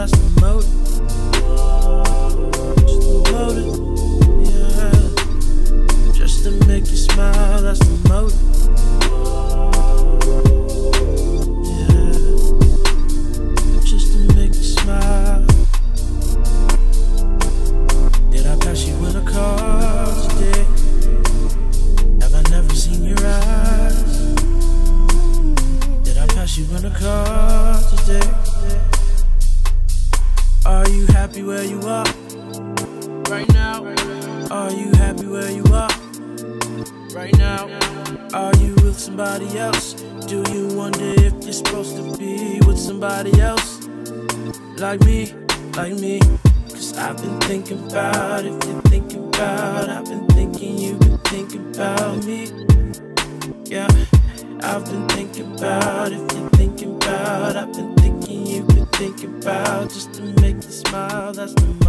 that's the motive. Just the motive, yeah. Just to make you smile, that's the motive. Yeah. Just to make you smile. Did I pass you in a car today? Have I never seen your eyes? Did I pass you in a car today? happy where you are? Right now. Are you happy where you are? Right now. Are you with somebody else? Do you wonder if you're supposed to be with somebody else? Like me, like me. Cause I've been thinking about if you're thinking about, I've been thinking you've been thinking about me. Yeah, I've been thinking about if you're thinking about just to make you smile, that's the.